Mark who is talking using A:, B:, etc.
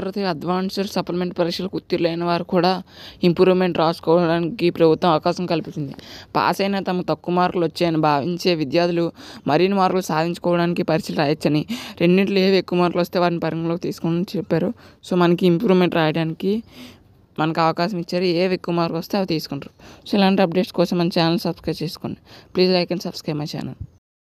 A: తర్వాత advanced supplement పరీక్షలకు ఉత్తీర్ణులైన వారు కూడా ఇంప్రూవ్మెంట్ రాసుకోవడానికి ప్రభుత్వం అవకాశం కల్పించింది. పాస్ అయిన తమకు తక్కువ మార్కులు వచ్చాయని భావించే విద్యార్థులు మరిన్ని మార్కులు సాధించుకోవడానికి పరీక్షలు రాయొచ్చని రెండింటిలో ఏవి ఎక్కువ మార్కులు వస్తే వాటిని పరిగణలోకి తీసుకోమని చెప్పారు. సో మనకి ఇంప్రూవ్మెంట్ రాయడానికి మనకు అవకాశం ఇచ్చారు. ఏవి ఎక్కువ మార్కులు వస్తే అవి తీసుకుంటారు. సో ఇలాంటి అప్డేట్స్ కోసం మన ఛానల్ సబ్స్క్రైబ్ చేసుకోండి. Please like and subscribe my channel.